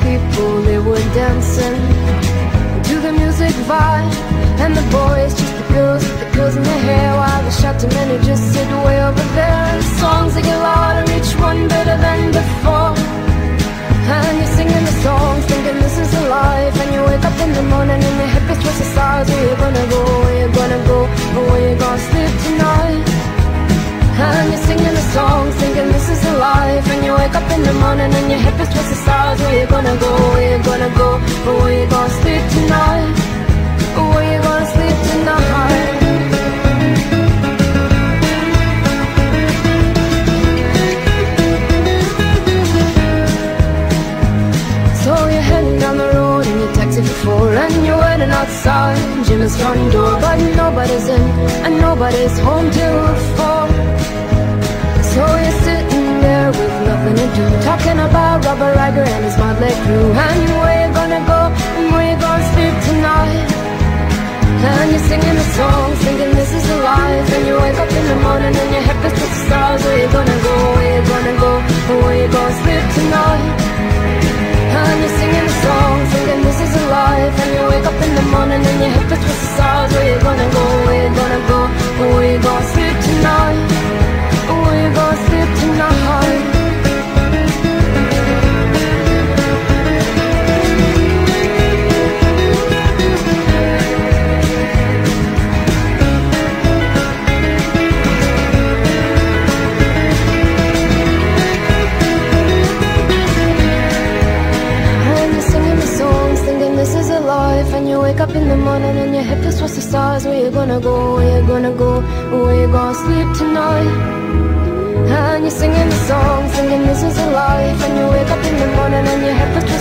people, they were dancing To the music vibe. And the boys, just the girls with the girls in their hair While the shouting men who just sit way over there And songs they get louder, each one better than before. And you're singing the songs, thinking this is a life. And you wake up in the morning and the head gets twisted stars Where you gonna go, wake up in the morning and your head gets twisted stars. Where you gonna go, where you gonna go, or where you gonna sleep tonight? Where you gonna sleep tonight? So you're heading down the road in your taxi for four And you're waiting outside. Jimmy's front door But nobody's in and nobody's home till four to do. Talking about Robert Riger and his motley crew. And where you gonna go and where you gonna sleep tonight. And you're singing the songs, thinking this is a life. And you wake up in the morning and your head feels to the stars. Where you gonna go, where you gonna go, or where you gonna sleep tonight? And you're singing the songs, thinking this is a life. And you wake up in the morning and your head feels with the stars up in the morning and your head feels towards the stars. Where you gonna go, where you gonna go, where you gonna sleep tonight? And you're singing the songs, thinking this is a life. And you wake up in the morning and your head feels